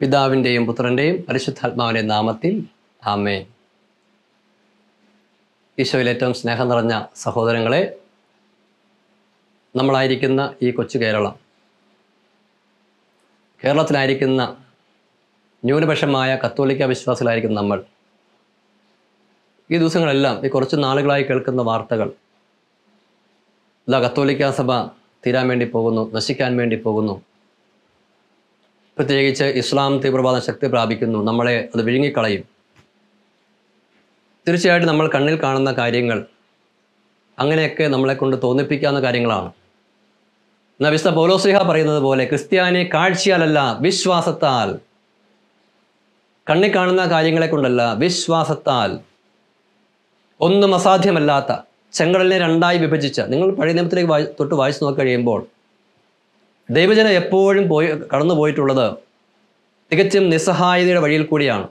പിതാവിന്റെയും പുത്രന്റെയും പരിശുദ്ധാത്മാവിന്റെ നാമത്തിൽ ആമേ ഈശോയിൽ ഏറ്റവും സ്നേഹം നിറഞ്ഞ സഹോദരങ്ങളെ നമ്മളായിരിക്കുന്ന ഈ കൊച്ചു കേരളം കേരളത്തിലായിരിക്കുന്ന ന്യൂനപക്ഷമായ കത്തോലിക്ക വിശ്വാസികളായിരിക്കുന്ന നമ്മൾ ഈ ദിവസങ്ങളെല്ലാം ഈ കുറച്ച് നാളുകളായി കേൾക്കുന്ന വാർത്തകൾ ഇതാ കത്തോലിക്ക സഭ തീരാൻ വേണ്ടി പോകുന്നു നശിക്കാൻ വേണ്ടി പോകുന്നു പ്രത്യേകിച്ച് ഇസ്ലാം തീവ്രവാദം ശക്തി പ്രാപിക്കുന്നു. നമ്മളെ അത് വിഴുങ്ങിക്കളയും. തീർച്ചയായിട്ടും നമ്മൾ കണ്ണിൽ കാണുന്ന കാര്യങ്ങൾ അങ്ങനെയൊക്കെ നമ്മളെ കൊണ്ട് തോന്നിപ്പിക്കാവുന്ന കാര്യങ്ങളാണ്. എന്നാൽ വിശുദ്ധ പൗലോസ്ലിഹ പറയുന്നത് പോലെ ക്രിസ്ത്യാനി കാഴ്ചയാലല്ല വിശ്വാസത്താൽ. കണ്ണിൽ കാണുന്ന കാര്യങ്ങളെ കൊണ്ടല്ല വിശ്വാസത്താൽ. ഒന്നും അസാധ്യമല്ലാത്ത ചെങ്കടലിനെ രണ്ടായി വിഭജിച്ച നിങ്ങൾ പഴയ നിയമത്തിലേക്ക് തൊട്ട് വായിച്ചു നോക്കി കഴിയുമ്പോൾ ദൈവജനം എപ്പോഴും പോയി കടന്നു പോയിട്ടുള്ളത് തികച്ചും നിസ്സഹായതയുടെ വഴിയിൽ കൂടിയാണ്.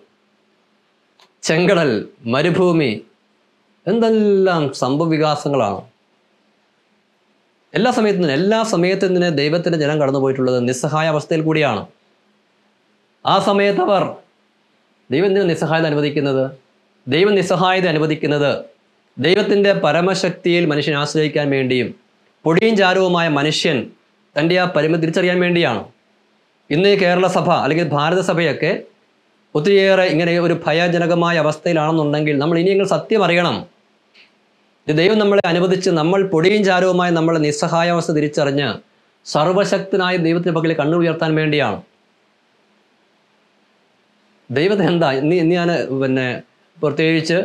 ചെങ്കടൽ മരുഭൂമി എന്തെല്ലാം സംഭവവികാസങ്ങളാണ്. എല്ലാ സമയത്തും എല്ലാ സമയത്തും തന്നെ ദൈവത്തിന്റെ ജനം കടന്നു പോയിട്ടുള്ളത് നിസ്സഹായ അവസ്ഥയിൽ കൂടിയാണ്. ആ സമയത്ത് അവർ ദൈവത്തിന് നിസ്സഹായത അനുവദിക്കുന്നത്? ദൈവം നിസ്സഹായത അനുവദിക്കുന്നത് ദൈവത്തിന്റെ പരമശക്തിയിൽ മനുഷ്യൻ ആശ്രയിക്കാൻ വേണ്ടിയും പൊടിയും ചാരവുമായ മനുഷ്യൻ തന്റെ ആ പരിമിതി തിരിച്ചറിയാൻ വേണ്ടിയാണ്. ഇന്ന് കേരള സഭ അല്ലെങ്കിൽ ഭാരതസഭയൊക്കെ ഒത്തിരിയേറെ ഇങ്ങനെ ഒരു ഭയജനകമായ അവസ്ഥയിലാണെന്നുണ്ടെങ്കിൽ നമ്മൾ ഇനിയെങ്കിലും സത്യം അറിയണം. ദൈവം നമ്മളെ അനുവദിച്ച് നമ്മൾ പൊടിയും ചാരവുമായി നമ്മളെ നിസ്സഹായാവസ്ഥ തിരിച്ചറിഞ്ഞ് സർവശക്തനായ ദൈവത്തിന് പക്കൽ കണ്ണു ഉയർത്താൻ വേണ്ടിയാണ്. ദൈവത്തെ എന്താ? ഇന്ന് ഇന്ന് ഞാൻ പിന്നെ പ്രത്യേകിച്ച്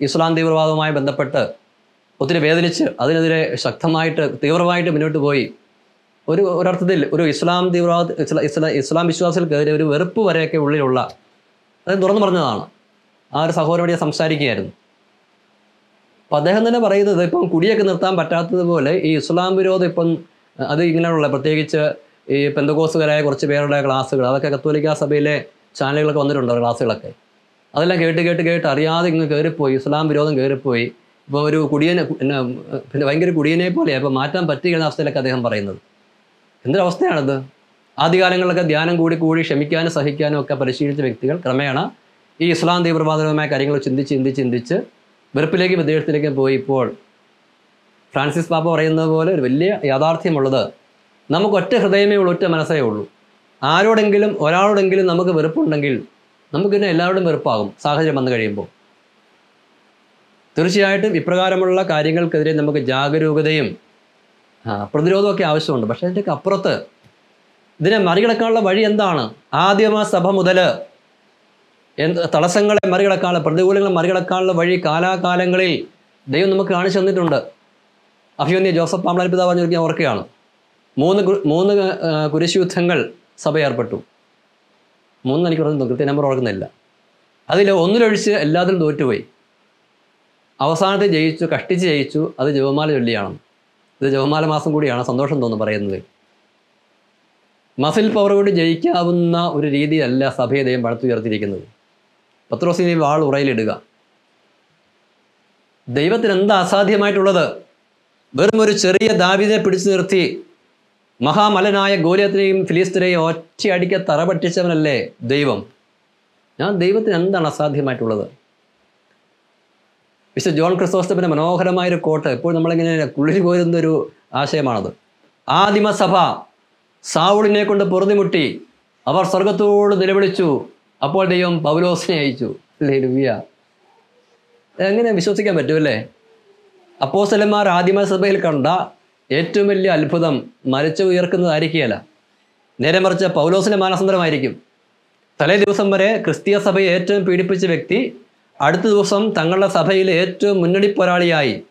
ഇസ്ലാം തീവ്രവാദവുമായി ബന്ധപ്പെട്ട് ഒത്തിരി വേദനിച്ച് അതിനെതിരെ ശക്തമായിട്ട് തീവ്രമായിട്ട് മുന്നോട്ട് പോയി. ഒരു ഒരർത്ഥത്തിൽ ഒരു ഇസ്ലാം തീവ്രവാദ ഇസ്ലാം ഇസ്ലാം ഇസ്ലാം വിശ്വാസികൾക്കെതിരെ ഒരു വെറുപ്പ് വരെയൊക്കെ ഉള്ളിലുള്ള അത് തുറന്നു പറഞ്ഞതാണ്. ആ ഒരു സഹോദരനോട് സംസാരിക്കുകയായിരുന്നു. അപ്പം അദ്ദേഹം തന്നെ പറയുന്നത് ഇപ്പം കുടിയൊക്കെ നിർത്താൻ പറ്റാത്തതുപോലെ ഈ ഇസ്ലാം വിരോധം ഇപ്പം അത് ഇങ്ങനെയുള്ള പ്രത്യേകിച്ച് ഈ പെന്തകോസുകാരായ കുറച്ച് പേരുടെ ക്ലാസ്സുകൾ അതൊക്കെ കത്തോലിക്ക സഭയിലെ ചാനലുകളൊക്കെ വന്നിട്ടുണ്ട് ക്ലാസ്സുകളൊക്കെ? അതെല്ലാം കേട്ട് കേട്ട് കേട്ട് അറിയാതെ ഇങ്ങ് കയറിപ്പോയി ഇസ്ലാം വിരോധം കയറിപ്പോയി ഇപ്പോൾ ഒരു കുടിയനെ പിന്നെ ഭയങ്കര കുടിയനെ പോലെയാണ് ഇപ്പോൾ മാറ്റാൻ പറ്റുകയെന്ന അവസ്ഥയിലൊക്കെ അദ്ദേഹം പറയുന്നത്. എന്തൊരവസ്ഥയാണത്? ആദ്യകാലങ്ങളിലൊക്കെ ധ്യാനം കൂടി കൂടി ക്ഷമിക്കാനും സഹിക്കാനും ഒക്കെ പരിശീലിച്ച വ്യക്തികൾ ക്രമേണ ഈ ഇസ്ലാം തീവ്രവാദപരമായ കാര്യങ്ങൾ ചിന്തിച്ച് ചിന്തിച്ച് ചിന്തിച്ച് വെറുപ്പിലേക്കും വിദേശത്തിലേക്കും പോയി ഇപ്പോൾ ഫ്രാൻസിസ് പാപ്പ പറയുന്നത് പോലെ ഒരു വലിയ യാഥാർത്ഥ്യമുള്ളത് നമുക്ക് ഒറ്റ ഹൃദയമേ ഉള്ളൂ ഒറ്റ മനസ്സേ ഉള്ളൂ. ആരോടെങ്കിലും ഒരാളോടെങ്കിലും നമുക്ക് വെറുപ്പുണ്ടെങ്കിൽ നമുക്ക് പിന്നെ എല്ലാവരോടും വെറുപ്പാകും സാഹചര്യം വന്നു കഴിയുമ്പോൾ. തീർച്ചയായിട്ടും ഇപ്രകാരമുള്ള കാര്യങ്ങൾക്കെതിരെ നമുക്ക് ജാഗരൂകതയും പ്രതിരോധമൊക്കെ ആവശ്യമുണ്ട്. പക്ഷേ അതിന്റെയൊക്കെ അപ്പുറത്ത് ഇതിനെ മറികടക്കാനുള്ള വഴി എന്താണ്? ആദ്യമ സഭ മുതൽ എന്ത് തടസ്സങ്ങളെ മറികടക്കാനുള്ള പ്രതികൂലങ്ങളെ മറികടക്കാനുള്ള വഴി കാലാകാലങ്ങളിൽ ദൈവം നമുക്ക് കാണിച്ചു തന്നിട്ടുണ്ട്. അഭിമന്യ ജോസഫ് പാമ്പളൻ പിതാവ് പറഞ്ഞു ഞാൻ ഓർക്കുകയാണ്. മൂന്ന് മൂന്ന് ആ, കുരിശ് യുദ്ധങ്ങൾ സഭ ഏർപ്പെട്ടു. മൂന്ന് എനിക്ക് പറഞ്ഞു കൃത്യ നമ്പർ ഓർക്കുന്നില്ല. അതിൽ ഒന്നിലൊഴിച്ച് എല്ലാത്തിലും തോറ്റുപോയി. അവസാനത്തെ ജയിച്ചു കഷ്ടിച്ച് ജയിച്ചു അത് ജപമാല ചൊല്ലിയാണ് ഇത് ജപമാല മാസം കൂടിയാണ് സന്തോഷം തോന്നുന്നു പറയുന്നത്. മസിൽ പവർ കൊണ്ട് ജയിക്കാവുന്ന ഒരു രീതിയല്ല സഭയെ ദൈവം പടുത്തുയർത്തിയിരിക്കുന്നത് പത്രോസിനെ വാൾ ഉറയിലിടുക. ദൈവത്തിന് എന്താ അസാധ്യമായിട്ടുള്ളത്? വെറും ഒരു ചെറിയ ദാവിനെ പിടിച്ചു നിർത്തി മഹാമലനായ ഗോലിയത്തിനെയും ഫിലിസ്തരെയും ഒറ്റയടിക്ക തറപറ്റിച്ചവനല്ലേ ദൈവം? ഞാൻ ദൈവത്തിന് എന്താണ് അസാധ്യമായിട്ടുള്ളത്? വിശുദ്ധ ജോൺ ക്രിസ്തോസ്റ്റപ്പിന്റെ മനോഹരമായൊരു കോട്ട് എപ്പോഴും നമ്മളിങ്ങനെ കുളിരി പോയിരുന്ന ഒരു ആശയമാണത് ആദിമസഭ സാവുളിനെ കൊണ്ട് പൊറുതിമുട്ടി അവർ സ്വർഗത്തോട് നിലവിളിച്ചു. അപ്പോൾ ദൈവം പൗലോസിനെ അയച്ചു. അല്ലേ ലുവിയ എങ്ങനെ വിശ്വസിക്കാൻ പറ്റുമല്ലേ അപ്പോസലന്മാർ ആദിമസഭയിൽ കണ്ട ഏറ്റവും വലിയ അത്ഭുതം മരിച്ചു ഉയർക്കുന്നതായിരിക്കുകയല്ല. നേരെ മറിച്ച് പൗലോസിന്റെ മാനസന്ദരമായിരിക്കും തലേ ദിവസം വരെ ക്രിസ്തീയ സഭയെ ഏറ്റവും പീഡിപ്പിച്ച വ്യക്തി അടുത്ത ദിവസം തങ്ങളുടെ സഭയിലെ ഏറ്റവും മുന്നണി പോരാളിയായി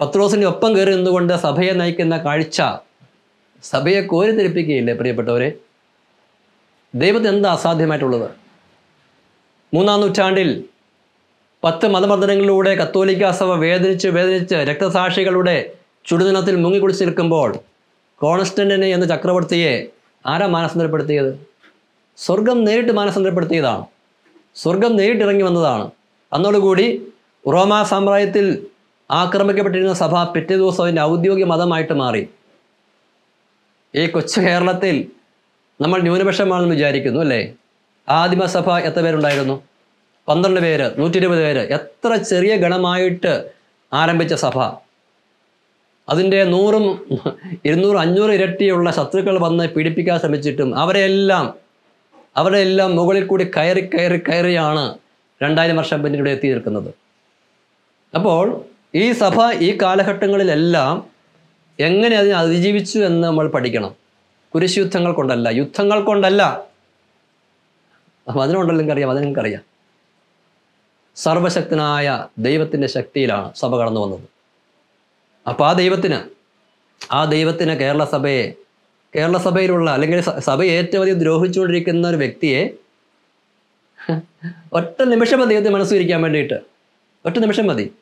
പത്രോസിന്റെ ഒപ്പം കയറി നിന്നുകൊണ്ട് സഭയെ നയിക്കുന്ന കാഴ്ച സഭയെ കോരിത്തെരിപ്പിക്കുകയില്ലേ പ്രിയപ്പെട്ടവരെ? ദൈവത്തിന് എന്താ അസാധ്യമായിട്ടുള്ളത്? മൂന്നാം നൂറ്റാണ്ടിൽ പത്ത് മതമർദ്ദനങ്ങളിലൂടെ കത്തോലിക്ക സഭ വേദനിച്ച് വേദനിച്ച് രക്തസാക്ഷികളുടെ ചുടുനിണത്തിൽ മുങ്ങിക്കുളിച്ച് നിൽക്കുമ്പോൾ കോൺസ്റ്റന്റിനെ എന്ന ചക്രവർത്തിയെ ആരാ മാനസാന്തരപ്പെടുത്തിയത്? സ്വർഗം നേരിട്ട് മാനസാന്തരപ്പെടുത്തിയതാണ്. സ്വർഗം നേരിട്ടിറങ്ങി വന്നതാണ്. അന്നോടുകൂടി റോമാ സാമ്രാജ്യത്തിൽ ആക്രമിക്കപ്പെട്ടിരുന്ന സഭ പിറ്റേ ദിവസം അതിന്റെ ഔദ്യോഗിക മതമായിട്ട് മാറി. ഈ കൊച്ചു കേരളത്തിൽ നമ്മൾ ന്യൂനപക്ഷമാണെന്ന് വിചാരിക്കുന്നു അല്ലേ? ആദിമസഭ എത്ര പേരുണ്ടായിരുന്നു? പന്ത്രണ്ട് പേര് നൂറ്റി ഇരുപത് പേര്. എത്ര ചെറിയ ഗണമായിട്ട് ആരംഭിച്ച സഭ? അതിന്റെ നൂറും ഇരുന്നൂറ് അഞ്ഞൂറ് ഇരട്ടിയുള്ള ശത്രുക്കൾ വന്ന് പീഡിപ്പിക്കാൻ ശ്രമിച്ചിട്ടും അവരെല്ലാം അവരെല്ലാം മുകളിൽ കൂടി കയറി കയറി കയറിയാണ് രണ്ടായിരം വർഷം പിന്നിലൂടെ എത്തി നിൽക്കുന്നത്. അപ്പോൾ ഈ സഭ ഈ കാലഘട്ടങ്ങളിലെല്ലാം എങ്ങനെ അതിനെ അതിജീവിച്ചു എന്ന് നമ്മൾ പഠിക്കണം. കുരിശ് യുദ്ധങ്ങൾ കൊണ്ടല്ല യുദ്ധങ്ങൾ കൊണ്ടല്ല. അപ്പം അതിനുണ്ടല്ലോ അത് നിങ്ങൾക്കറിയാം. സർവശക്തനായ ദൈവത്തിന്റെ ശക്തിയിലാണ് സഭ കടന്നു വന്നത്. അപ്പോൾ ആ ദൈവത്തിന് ആ ദൈവത്തിന് കേരള സഭയെ കേരള സഭയിലുള്ള അല്ലെങ്കിൽ സഭയെ ഏറ്റവും അധികം ദ്രോഹിച്ചുകൊണ്ടിരിക്കുന്ന ഒരു വ്യക്തിയെ ഒറ്റ നിമിഷം മതി ദൈവത്തെ മനസ്സുരിക്കാൻ വേണ്ടിയിട്ട്. ഒറ്റ നിമിഷം മതി.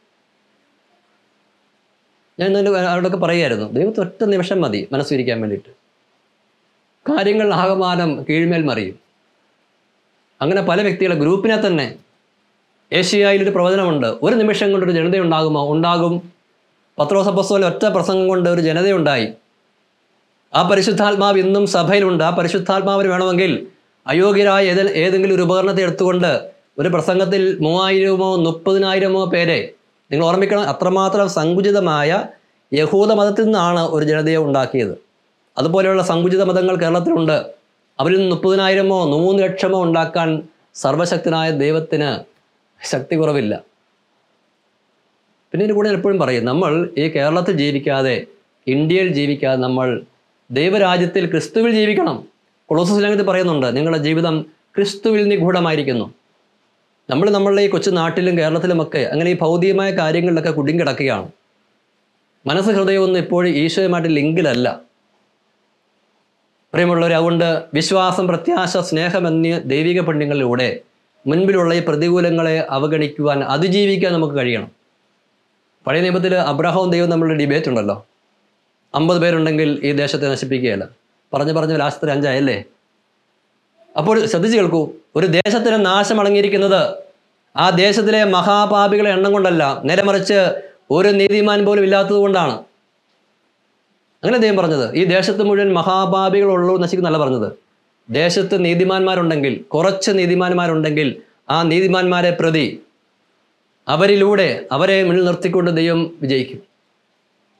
ഞാൻ ഇന്നലെ അവരോടൊക്കെ പറയുമായിരുന്നു ദൈവത്തെ ഒറ്റ നിമിഷം മതി മനസ്സുരിക്കാൻ വേണ്ടിയിട്ട്. കാര്യങ്ങൾ ആകമാനം കീഴ്മേൽ മറിയും. അങ്ങനെ പല വ്യക്തികളെ ഗ്രൂപ്പിനെ തന്നെ ഏഷ്യയിൽ ഏഷ്യയിലൊരു പ്രവചനമുണ്ട് ഒരു നിമിഷം കൊണ്ട് ഒരു ജനത ഉണ്ടാകുമോ? ഉണ്ടാകും. പത്രോസപ്പസ്തോലെ ഒറ്റ പ്രസംഗം കൊണ്ട് ഒരു ജനതയുണ്ടായി. ആ പരിശുദ്ധാത്മാവ് ഇന്നും സഭയിലുണ്ട്. ആ പരിശുദ്ധാത്മാവിന് വേണമെങ്കിൽ അയോഗ്യരായ ഏതെ ഏതെങ്കിലും ഒരു ഉപകരണത്തെ എടുത്തുകൊണ്ട് ഒരു പ്രസംഗത്തിൽ മൂവായിരമോ മുപ്പതിനായിരമോ പേരെ നിങ്ങൾ ഓർമ്മിക്കണം അത്രമാത്രം സങ്കുചിതമായ യഹൂദ മതത്തിൽ നിന്നാണ് ഒരു ജനതയെ ഉണ്ടാക്കിയത്. അതുപോലെയുള്ള സങ്കുചിത മതങ്ങൾ കേരളത്തിലുണ്ട്. അവരിൽ നിന്ന് മുപ്പതിനായിരമോ മൂന്ന് ലക്ഷമോ ഉണ്ടാക്കാൻ സർവശക്തനായ ദൈവത്തിന് ശക്തി കുറവില്ല. പിന്നെ കൂടെ എപ്പോഴും പറയും നമ്മൾ ഈ കേരളത്തിൽ ജീവിക്കാതെ ഇന്ത്യയിൽ ജീവിക്കാതെ നമ്മൾ ദൈവരാജ്യത്തിൽ ക്രിസ്തുവിൽ ജീവിക്കണം. കൊളോസസ് ലേഖനത്തിൽ പറയുന്നുണ്ട് നിങ്ങളുടെ ജീവിതം ക്രിസ്തുവിൽ നിഗൂഢമായിരിക്കുന്നു. നമ്മൾ നമ്മളുടെ ഈ കൊച്ചു നാട്ടിലും കേരളത്തിലുമൊക്കെ അങ്ങനെ ഈ ഭൗതികമായ കാര്യങ്ങളിലൊക്കെ കുടുങ്ങിടക്കുകയാണ് മനസ്സ് ഹൃദയമൊന്നും ഇപ്പോഴും ഈശോയുമായിട്ട് ലിങ്കിലല്ല. പ്രിയമുള്ളവർ അതുകൊണ്ട് വിശ്വാസം പ്രത്യാശ സ്നേഹം എന്നീ ദൈവിക പുണ്യങ്ങളിലൂടെ മുൻപിലുള്ള ഈ പ്രതികൂലങ്ങളെ അവഗണിക്കുവാൻ അതിജീവിക്കാൻ നമുക്ക് കഴിയണം. പഴയ നിയമത്തിൽ അബ്രഹാം ദൈവം നമ്മളുടെ ഡിബേറ്റ് ഉണ്ടല്ലോ. അമ്പത് പേരുണ്ടെങ്കിൽ ഈ ദേശത്തെ നശിപ്പിക്കുകയല്ല. പറഞ്ഞു പറഞ്ഞ് ലാസ്റ്റ് അഞ്ചായല്ലേ? അപ്പോൾ ശ്രദ്ധിച്ചു കേൾക്കൂ ഒരു ദേശത്തിന് നാശം അടങ്ങിയിരിക്കുന്നത് ആ ദേശത്തിലെ മഹാപാപികളെ എണ്ണം കൊണ്ടല്ല നേരെ മറിച്ച് ഒരു നീതിമാൻ പോലും ഇല്ലാത്തത് കൊണ്ടാണ്. അങ്ങനെ ദൈവം പറഞ്ഞത് ഈ ദേശത്ത് മുഴുവൻ മഹാപാപികൾ മഹാപാപികളുള്ളൂ നശിക്കുന്നല്ല പറഞ്ഞത്. ദേശത്ത് നീതിമാന്മാരുണ്ടെങ്കിൽ കുറച്ച് നീതിമാന്മാരുണ്ടെങ്കിൽ ആ നീതിമാന്മാരെ പ്രതി അവരിലൂടെ അവരെ മുന്നിൽ നിർത്തിക്കൊണ്ട് ദൈവം വിജയിക്കും.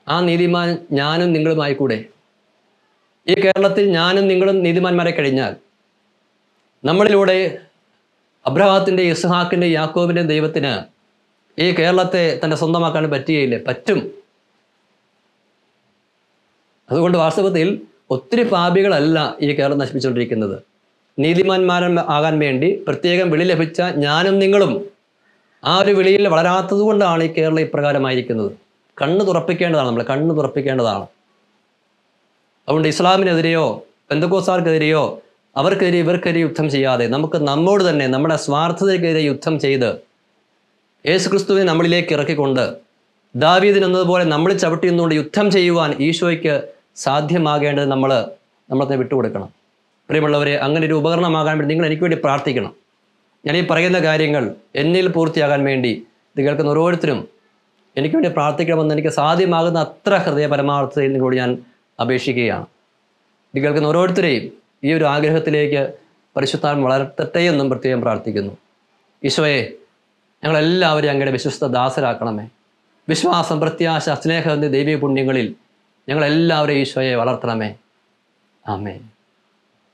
ആ നീതിമാൻ ഞാനും നിങ്ങളുമായി കൂടെ ഈ കേരളത്തിൽ ഞാനും നിങ്ങളും നീതിമാന്മാരെ കഴിഞ്ഞാൽ നമ്മളിലൂടെ അബ്രഹാത്തിന്റെ ഇസ്ഹാക്കിന്റെ യാക്കോബിന്റെ ദൈവത്തിന് ഈ കേരളത്തെ തന്റെ സ്വന്തമാക്കാൻ പറ്റുകയില്ലേ? പറ്റും. അതുകൊണ്ട് വാസ്തവത്തിൽ ഒത്തിരി പാപികളല്ല ഈ കേരളം നശിപ്പിച്ചുകൊണ്ടിരിക്കുന്നത്. നീതിമാന്മാരൻ ആകാൻ വേണ്ടി പ്രത്യേകം വിളി ലഭിച്ച ഞാനും നിങ്ങളും ആ ഒരു വിളിയിൽ വളരാത്തത് കൊണ്ടാണ് ഈ കേരളം ഇപ്രകാരമായിരിക്കുന്നത്. കണ്ണ് തുറപ്പിക്കേണ്ടതാണ് നമ്മൾ കണ്ണ് തുറപ്പിക്കേണ്ടതാണ്. അതുകൊണ്ട് ഇസ്ലാമിനെതിരെയോ പെന്തക്കോസാർക്കെതിരെയോ അവർക്കെതിരെ ഇവർക്കെതിരെ യുദ്ധം ചെയ്യാതെ നമുക്ക് നമ്മോട് തന്നെ നമ്മുടെ സ്വാർത്ഥതയ്ക്കെതിരെ യുദ്ധം ചെയ്ത് യേശു ക്രിസ്തുവിനെ നമ്മളിലേക്ക് ഇറക്കിക്കൊണ്ട് ദാവീദിന് എന്നതുപോലെ നമ്മൾ ചവിട്ടി നിന്നുകൊണ്ട് യുദ്ധം ചെയ്യുവാൻ ഈശോയ്ക്ക് സാധ്യമാകേണ്ടത് നമ്മൾ നമ്മളെ വിട്ടുകൊടുക്കണം. പ്രിയമുള്ളവരെ അങ്ങനെ ഒരു ഉപകരണമാകാൻ വേണ്ടി നിങ്ങൾ എനിക്ക് വേണ്ടി പ്രാർത്ഥിക്കണം. ഞാൻ ഈ പറയുന്ന കാര്യങ്ങൾ എന്നിൽ പൂർത്തിയാകാൻ വേണ്ടി ഇത് കേൾക്കുന്ന ഓരോരുത്തരും എനിക്ക് വേണ്ടി പ്രാർത്ഥിക്കണമെന്ന് എനിക്ക് സാധ്യമാകുന്ന അത്ര ഹൃദയ പരമാർത്ഥതയിൽ നിങ്ങളോട് ഞാൻ അപേക്ഷിക്കുകയാണ്. ഇത് കേൾക്കുന്ന ഓരോരുത്തരെയും ഈ ഒരു ആഗ്രഹത്തിലേക്ക് പരിശുദ്ധാൻ വളർത്തട്ടെ എന്നും പ്രത്യേകം പ്രാർത്ഥിക്കുന്നു. ഈശോയെ ഞങ്ങളെല്ലാവരെയും അങ്ങയുടെ വിശ്വസ്ത ദാസരാക്കണമേ. വിശ്വാസം പ്രത്യാശ സ്നേഹം എന്നീ ദൈവിക പുണ്യങ്ങളിൽ ഞങ്ങളെല്ലാവരെയും ഈശോയെ വളർത്തണമേ. ആമേ